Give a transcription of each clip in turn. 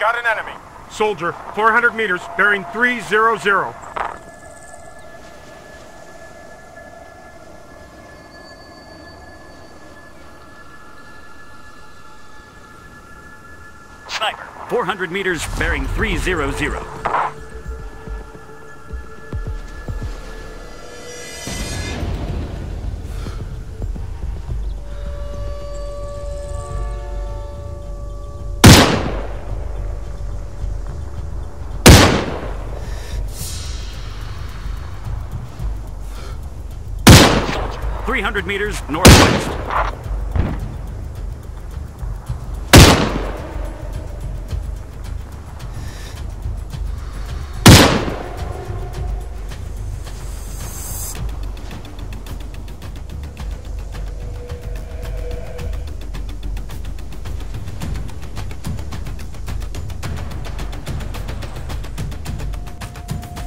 Got an enemy. Soldier, 400 meters, bearing 300. Sniper, 400 meters, bearing 300. Three hundred meters northwest.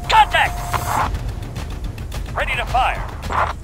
Contact! Ready to fire.